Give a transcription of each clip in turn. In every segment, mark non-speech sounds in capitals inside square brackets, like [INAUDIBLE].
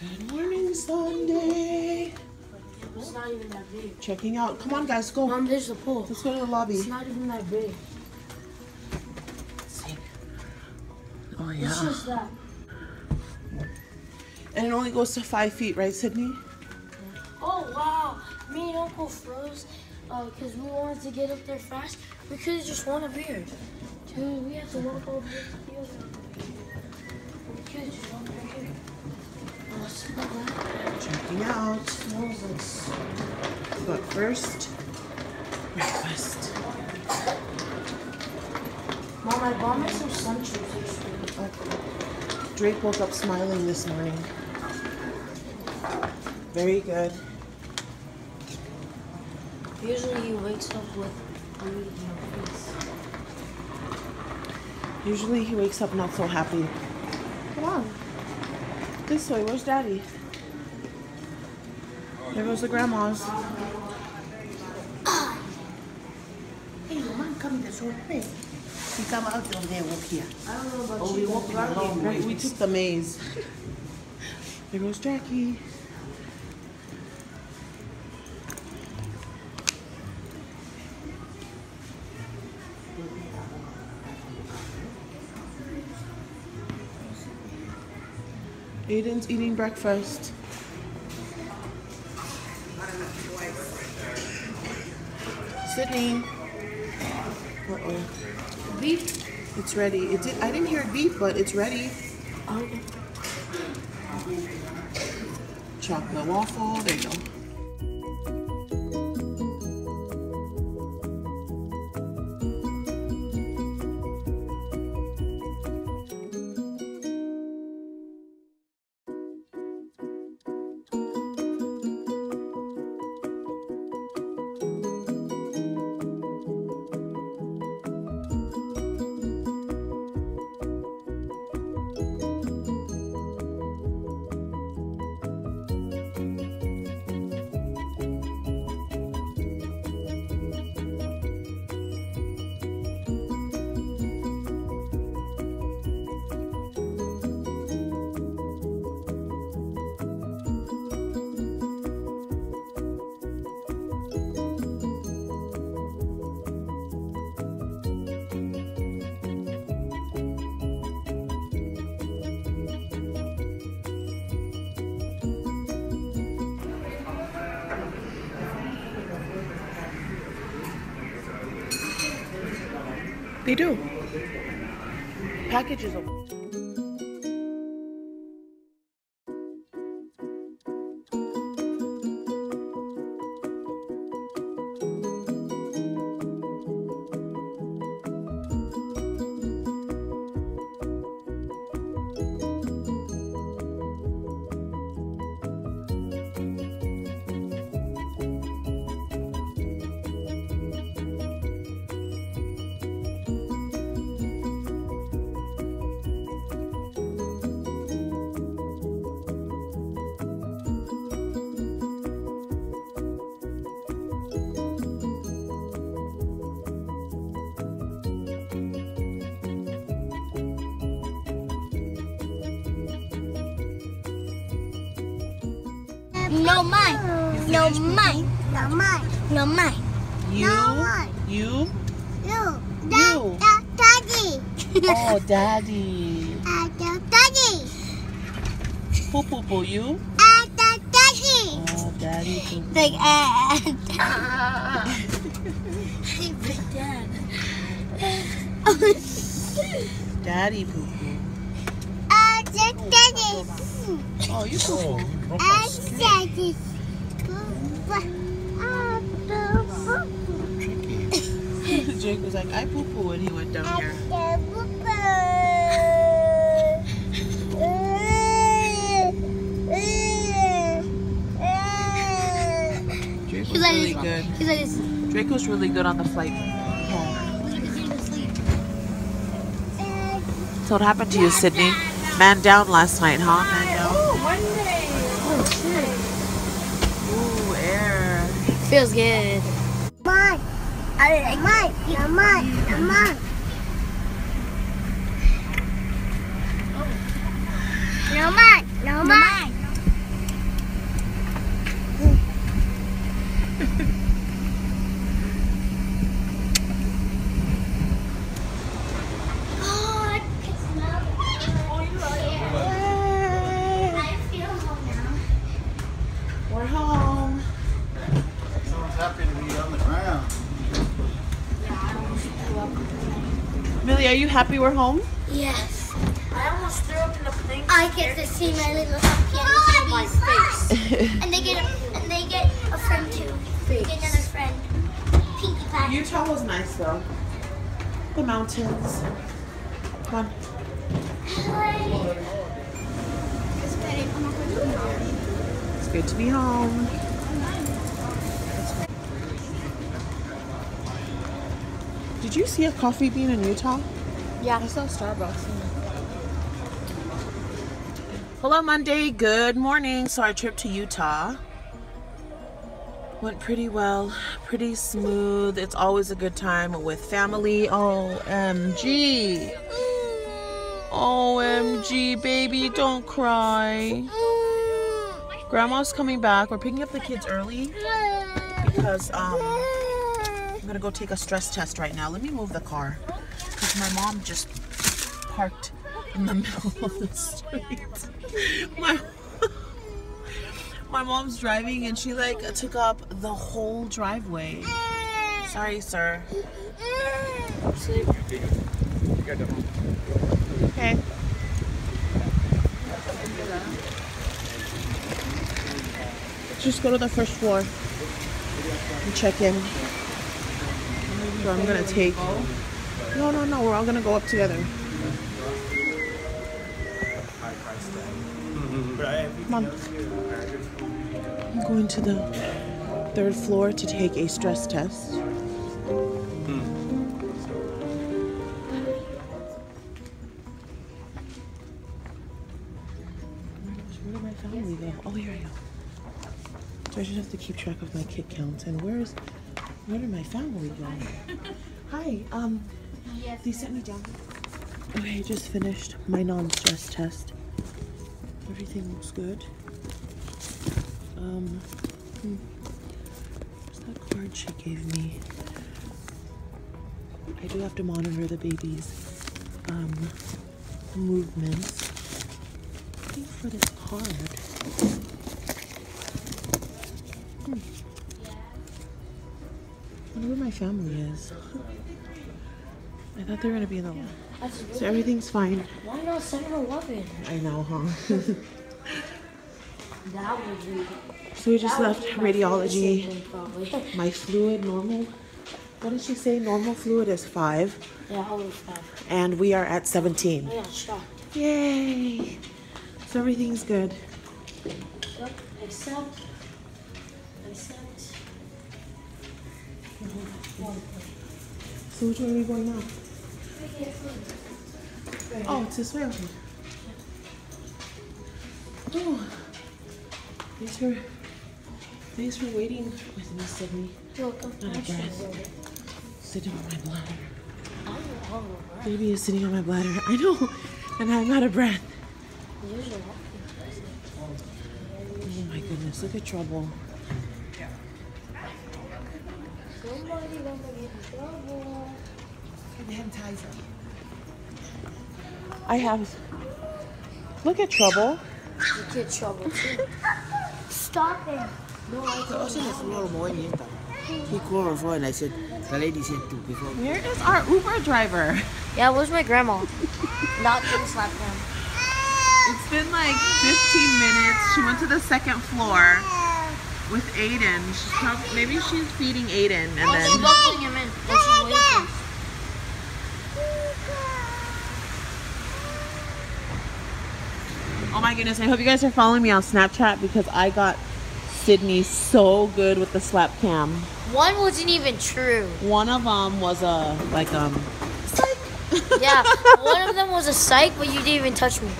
Good morning, Sunday. It's not even that big. Checking out. Come on, guys, go. Mom, there's the pool. Let's go to the lobby. It's not even that big. Oh It's yeah. just that. And it only goes to five feet, right, Sydney? Oh, wow. Me and Uncle froze uh, because we wanted to get up there fast. We could have just won a beer. Dude, we have to walk all the way to the other one. We could have just won a beer. Checking out. smells like s- But first, breakfast. Mom, I bought me some sun chips. Drake woke up smiling this morning. Very good. Usually he wakes up with food in face. Usually he wakes up not so happy. Come on. This way. Where's daddy? There goes the grandmas. [COUGHS] Hey, your man coming this whole way. He come out over there, walk here. I don't know about Oh, you. we walking but a long way. We took the maze. There goes Jackie. Aiden's eating breakfast. Sydney. Uh-oh. Beef? It's ready. It did, I didn't hear it beep, but it's ready. Oh, okay. Chocolate waffle. There you go. They do. Packages of. No mine. No mine. No mine. No mine. You. No one. You. You. You. Da, da, daddy. Oh, daddy. Uh, da, daddy. Poo poo poo. You. Uh, da, daddy. Oh, daddy. Poo. Like, uh, Big Dad. Daddy poo poo. uh, da, daddy. Oh, you poo poo. Uh, daddy. Uh, Jake was like, I poo poo when he went down here. Drake was He's really good. He's like this. Drake was really good on the flight home. Look at this. He's asleep. So what happened to you, Sydney? Man down last night, huh? Man down. Oh, Monday. Oh, shit. Ooh, air. Feels good. Mine. I like mine. No mine. No mine. No mine. No mine. Happy we're home? Yes. I almost threw up in the plane. I get to see my little pumpkin my face. [LAUGHS] And they get a, and they get a friend too. They get another friend. Pinkie Pie. Utah was nice though. The mountains. Come on. It's good to be home. Did you see a coffee bean in Utah? Yeah. I saw Starbucks. Hello, Monday. Good morning. So, our trip to Utah went pretty well, pretty smooth. It's always a good time with family. OMG. OMG, baby, don't cry. Grandma's coming back. We're picking up the kids early because um, I'm gonna go take a stress test right now. Let me move the car because my mom just parked in the [LAUGHS] middle of the street. My [LAUGHS] my mom's driving and she like took up the whole driveway. Sorry, sir. Okay. Just go to the first floor and check in. So I'm gonna take. No, no, no. We're all gonna go up together. Come on. I'm going to the third floor to take a stress test. Where did my family go? Oh, here I go. So I just have to keep track of my kid counts. And where's, where did my family go? [LAUGHS] Hi, um, they sent me down. Okay, just finished my non-stress test. Everything looks good. Um, hmm. where's that card she gave me? I do have to monitor the baby's um, movements. Looking for this card. Hmm. wonder where my family is. [LAUGHS] I thought they were gonna be in the. That's So everything's fine. Why not 7 Eleven? I know, huh? [LAUGHS] That would be. so we just that left my radiology. thing, [LAUGHS] My fluid normal. What did she say? Normal fluid is five, yeah, holy five. and we are at 17. I got shocked. Yay! So everything's good. Yep, except. Except. [LAUGHS] So which way are we going now? Oh, it's this way. Okay. Oh, thanks for thanks for waiting with me, Sydney. Welcome. Not a breath. Sitting on my bladder. Baby is sitting on my bladder. I know, and I'm out of breath. Oh my goodness! Look at trouble. Somebody gonna get in trouble. I have. Look at trouble. You get trouble too. Stop it. Also, there's small boy here. He called before and I said, the lady said to before. Where is our Uber driver? Yeah, where's my grandma? Not gonna slap him. It's been like 15 minutes. She went to the second floor with Aiden. She's probably, maybe she's feeding Aiden, and she's then buckling him in. Oh, she's waiting for us. Oh my goodness! I hope you guys are following me on Snapchat because I got Sydney so good with the slap cam. One wasn't even true. One of them was a like um. [LAUGHS] Yeah, one of them was a psych, but you didn't even touch me.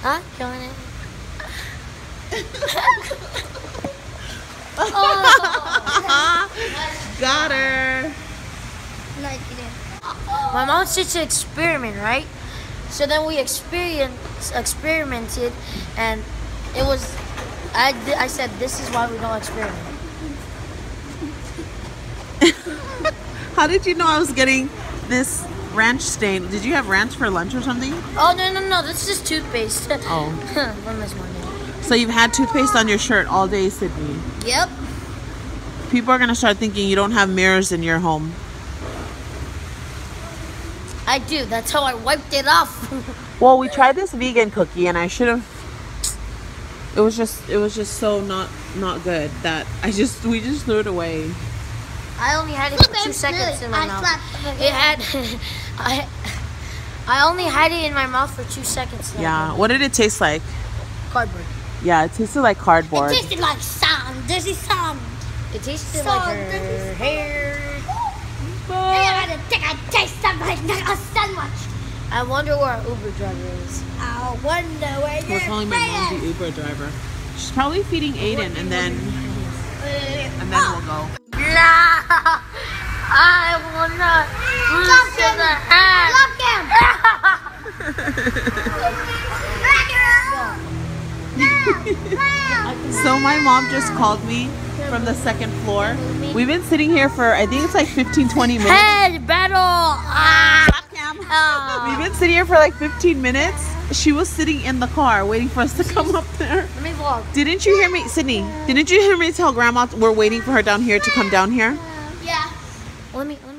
Huh? Killing [LAUGHS] [LAUGHS] it. Got her. No, you didn't. My mom said to experiment, right? So then we experience experimented, and it was. I, I said this is why we don't experiment. [LAUGHS] How did you know I was getting this ranch stain? Did you have ranch for lunch or something? Oh no no no! This is toothpaste. [LAUGHS] Oh. From this morning. So you've had toothpaste on your shirt all day, Sydney. Yep. People are gonna start thinking you don't have mirrors in your home. I do. That's how I wiped it off. [LAUGHS] Well, we tried this vegan cookie, and I should have. It was just, it was just so not not good that I just we just threw it away. I only had it for two seconds in my mouth. It had. [LAUGHS] I. I only had it in my mouth for two seconds. Yeah. What did it taste like? Cardboard. Yeah, it tasted like cardboard. It tasted like sand. This is sand. It tasted So like her hair. I had to take a taste of my a sandwich. I wonder where our Uber driver is. I wonder where We're you're calling my mom the Uber driver. She's probably feeding Aiden, and then and then we'll go. Nah, I will not lose to the hand. Look him. [LAUGHS] [LAUGHS] So my mom just called me from the second floor. We've been sitting here for I think it's like 15, 20 minutes. Head battle. Ah. [LAUGHS] We've been sitting here for like 15 minutes. She was sitting in the car waiting for us to come up there. Let me vlog. Didn't you hear me, Sydney? Didn't you hear me tell Grandma we're waiting for her down here to come down here? Yeah. Let me. Let